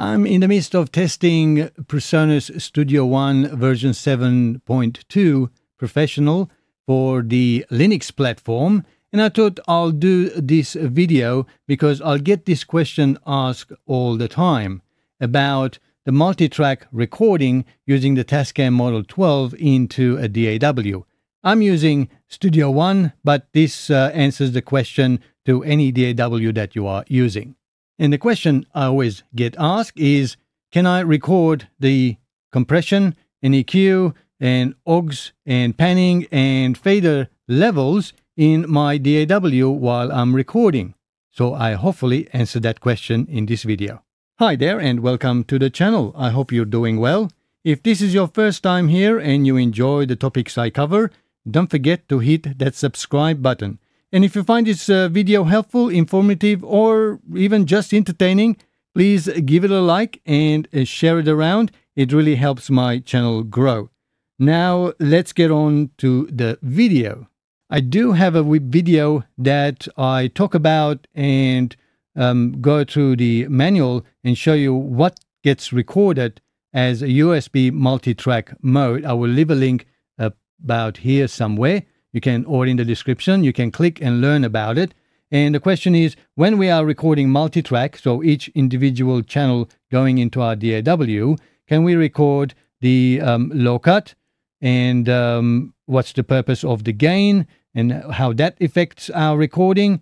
I'm in the midst of testing PreSonus Studio One version 7.2 Professional for the Linux platform, and I thought I'll do this video because I'll get this question asked all the time about the multi-track recording using the Tascam Model 12 into a DAW. I'm using Studio One, but this uh, answers the question to any DAW that you are using. And the question I always get asked is, can I record the compression and EQ and auxes and panning and fader levels in my DAW while I'm recording? So I hopefully answer that question in this video. Hi there and welcome to the channel. I hope you're doing well. If this is your first time here and you enjoy the topics I cover, don't forget to hit that subscribe button. And if you find this uh, video helpful, informative, or even just entertaining, please give it a like and uh, share it around. It really helps my channel grow. Now, let's get on to the video. I do have a video that I talk about and um, go through the manual and show you what gets recorded as a USB multi-track mode. I will leave a link about here somewhere. You can, or in the description, you can click and learn about it. And the question is, when we are recording multi-track, so each individual channel going into our DAW, can we record the um, low cut and um, what's the purpose of the gain and how that affects our recording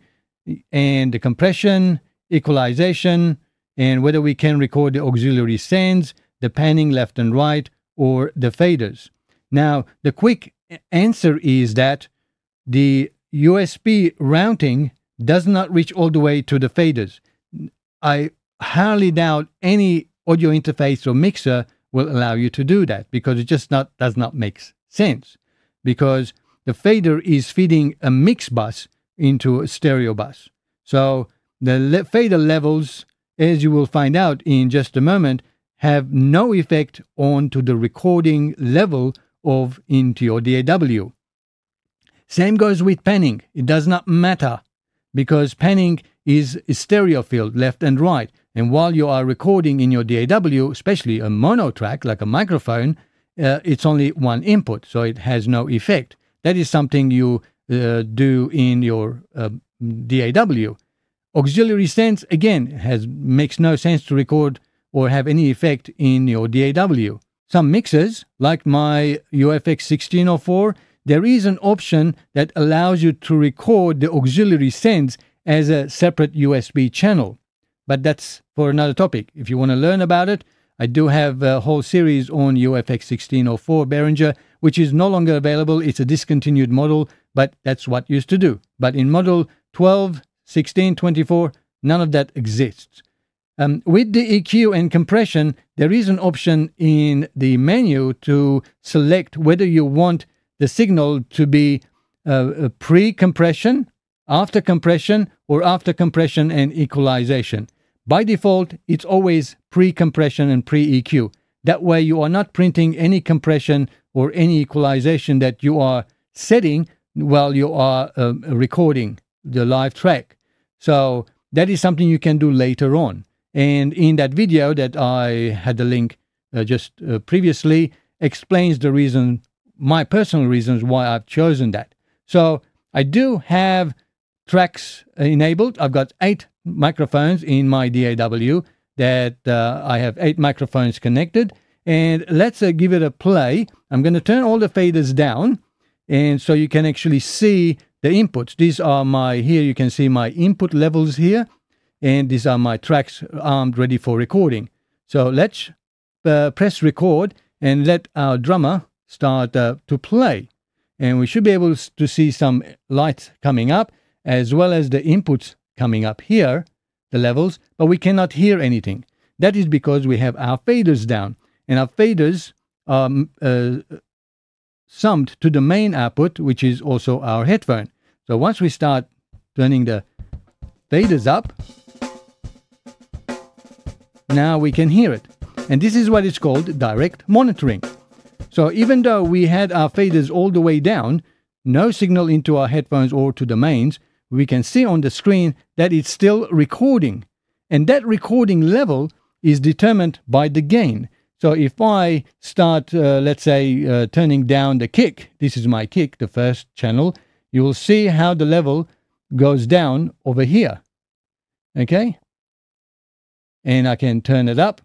and the compression, equalization, and whether we can record the auxiliary sends, the panning left and right, or the faders. Now, the quick answer is that the USB routing does not reach all the way to the faders. I hardly doubt any audio interface or mixer will allow you to do that because it just not does not make sense because the fader is feeding a mix bus into a stereo bus. So the le fader levels, as you will find out in just a moment, have no effect on to the recording level of into your DAW. Same goes with panning. It does not matter because panning is stereo field, left and right. And while you are recording in your DAW, especially a mono track like a microphone, uh, it's only one input, so it has no effect. That is something you uh, do in your uh, DAW. Auxiliary sends again has makes no sense to record or have any effect in your DAW. Some mixers, like my UFX 1604, there is an option that allows you to record the auxiliary sends as a separate USB channel. But that's for another topic. If you want to learn about it, I do have a whole series on UFX 1604 Behringer, which is no longer available. It's a discontinued model, but that's what used to do. But in model 12, 16, 24, none of that exists. Um, with the EQ and compression, there is an option in the menu to select whether you want the signal to be uh, pre-compression, after compression, or after compression and equalization. By default, it's always pre-compression and pre-EQ. That way you are not printing any compression or any equalization that you are setting while you are uh, recording the live track. So that is something you can do later on. And in that video that I had the link uh, just uh, previously, explains the reason, my personal reasons why I've chosen that. So I do have tracks enabled. I've got eight microphones in my DAW that uh, I have eight microphones connected. And let's uh, give it a play. I'm going to turn all the faders down. And so you can actually see the inputs. These are my, here you can see my input levels here and these are my tracks armed ready for recording. So let's uh, press record and let our drummer start uh, to play. And we should be able to see some lights coming up as well as the inputs coming up here, the levels, but we cannot hear anything. That is because we have our faders down and our faders are uh, summed to the main output, which is also our headphone. So once we start turning the faders up, now we can hear it. And this is what is called direct monitoring. So even though we had our faders all the way down, no signal into our headphones or to the mains, we can see on the screen that it's still recording. And that recording level is determined by the gain. So if I start, uh, let's say, uh, turning down the kick, this is my kick, the first channel, you will see how the level goes down over here. Okay? And I can turn it up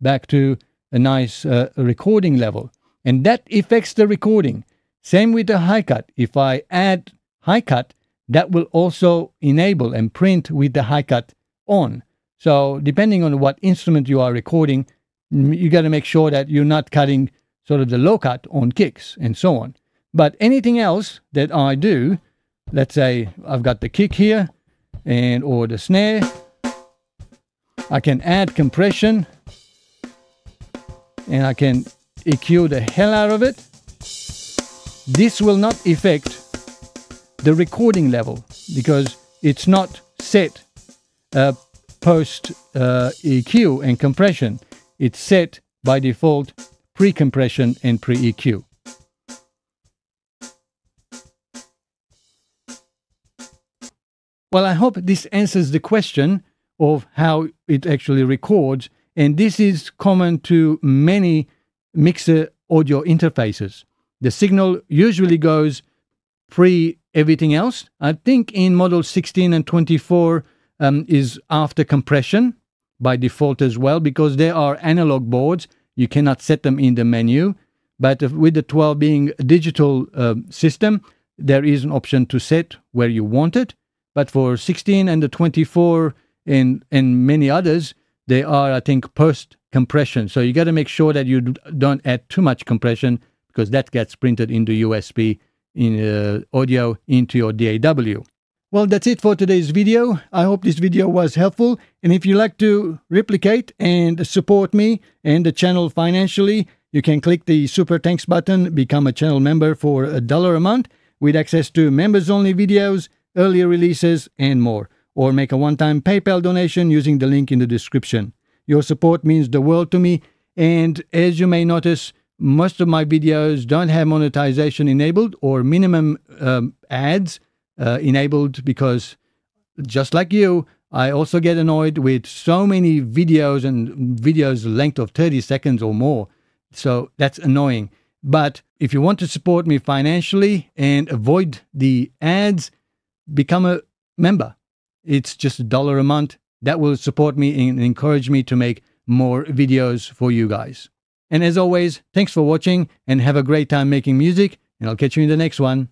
back to a nice uh, recording level. And that affects the recording. Same with the high cut. If I add high cut, that will also enable and print with the high cut on. So depending on what instrument you are recording, you got to make sure that you're not cutting sort of the low cut on kicks and so on. But anything else that I do, let's say I've got the kick here and or the snare, I can add compression and I can EQ the hell out of it. This will not affect the recording level because it's not set uh, post uh, EQ and compression. It's set by default pre-compression and pre-EQ. Well, I hope this answers the question of how it actually records, and this is common to many mixer audio interfaces. The signal usually goes pre everything else. I think in model 16 and 24 um, is after compression, by default as well because they are analog boards. You cannot set them in the menu. But with the 12 being a digital uh, system, there is an option to set where you want it. But for 16 and the 24 and, and many others, they are, I think, post compression. So you got to make sure that you don't add too much compression because that gets printed into USB in uh, audio into your DAW. Well, that's it for today's video. I hope this video was helpful. And if you like to replicate and support me and the channel financially, you can click the super thanks button, become a channel member for a dollar a month with access to members only videos, earlier releases, and more. Or make a one time PayPal donation using the link in the description. Your support means the world to me. And as you may notice, most of my videos don't have monetization enabled or minimum um, ads uh, enabled because just like you, I also get annoyed with so many videos and videos length of 30 seconds or more. So that's annoying. But if you want to support me financially and avoid the ads, become a member. It's just a dollar a month. That will support me and encourage me to make more videos for you guys. And as always, thanks for watching and have a great time making music, and I'll catch you in the next one.